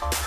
Bye.